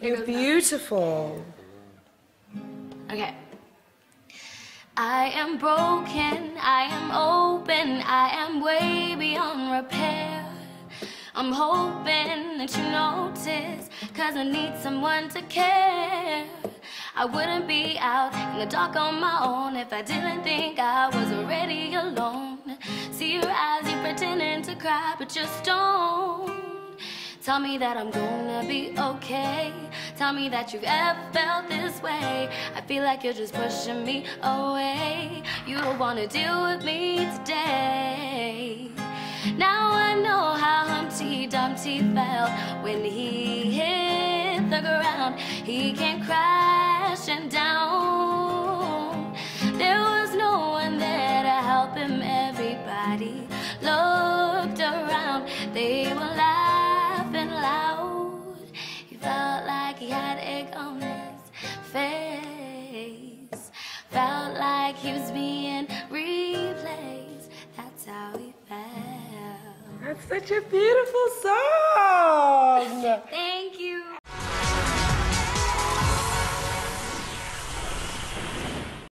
You're beautiful. Okay. I am broken, I am open, I am way beyond repair. I'm hoping that you notice, cause I need someone to care. I wouldn't be out in the dark on my own if I didn't think I was already alone. See your eyes, you pretending to cry, but you're stoned. Tell me that I'm gonna be okay. Tell me that you've ever felt this way. I feel like you're just pushing me away. You don't wanna deal with me today. Now I know how Humpty Dumpty felt when he hit the ground. He came crashing down. There was no one there to help him. Everybody looked around. They were laughing he on his face. Felt like he was being replaced. That's how he felt. That's such a beautiful song.